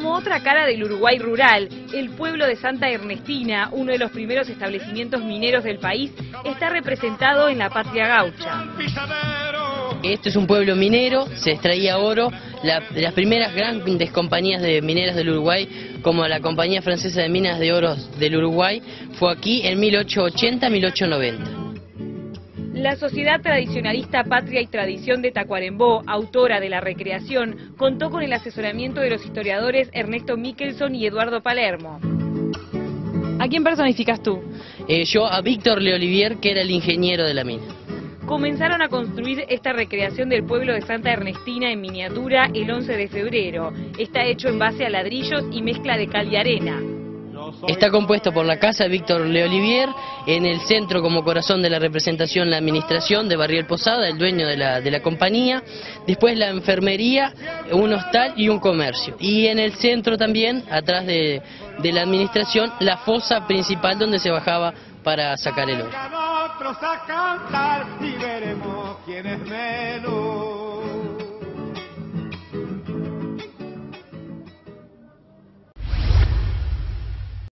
Como otra cara del Uruguay rural, el pueblo de Santa Ernestina, uno de los primeros establecimientos mineros del país, está representado en la patria gaucha. Este es un pueblo minero, se extraía oro, las primeras grandes compañías de mineras del Uruguay, como la Compañía Francesa de Minas de Oro del Uruguay, fue aquí en 1880-1890. La Sociedad Tradicionalista Patria y Tradición de Tacuarembó, autora de la recreación, contó con el asesoramiento de los historiadores Ernesto Mickelson y Eduardo Palermo. ¿A quién personificas tú? Eh, yo a Víctor Leolivier, que era el ingeniero de la mina comenzaron a construir esta recreación del pueblo de Santa Ernestina en miniatura el 11 de febrero. Está hecho en base a ladrillos y mezcla de cal y arena. Está compuesto por la Casa Víctor Leolivier, en el centro como corazón de la representación la administración de Barriel Posada, el dueño de la, de la compañía, después la enfermería, un hostal y un comercio. Y en el centro también, atrás de, de la administración, la fosa principal donde se bajaba para sacar el oro.